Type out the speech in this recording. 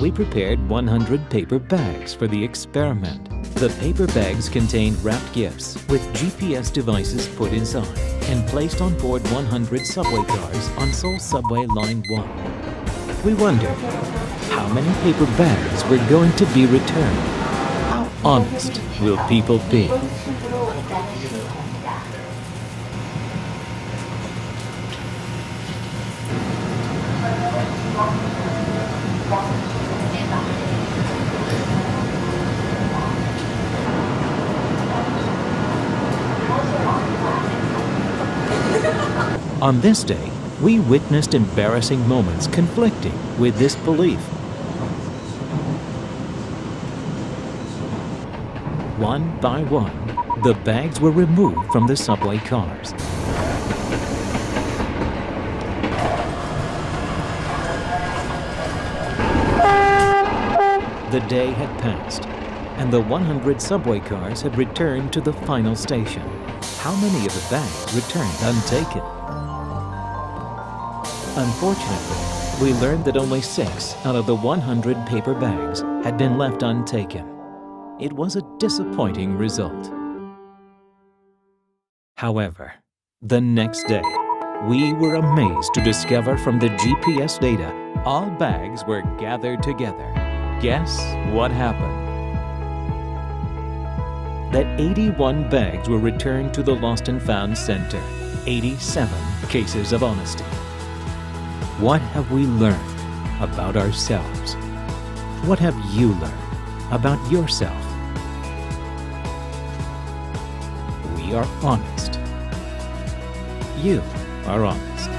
we prepared 100 paper bags for the experiment. The paper bags contained wrapped gifts with GPS devices put inside and placed on board 100 subway cars on Seoul Subway Line 1. We wondered how many paper bags were going to be returned. How honest will people be? On this day, we witnessed embarrassing moments conflicting with this belief. One by one, the bags were removed from the subway cars. The day had passed, and the 100 subway cars had returned to the final station. How many of the bags returned untaken? Unfortunately, we learned that only six out of the 100 paper bags had been left untaken. It was a disappointing result. However, the next day, we were amazed to discover from the GPS data all bags were gathered together. Guess what happened? That 81 bags were returned to the Lost and Found Center. 87 cases of honesty. What have we learned about ourselves? What have you learned about yourself? We are honest. You are honest.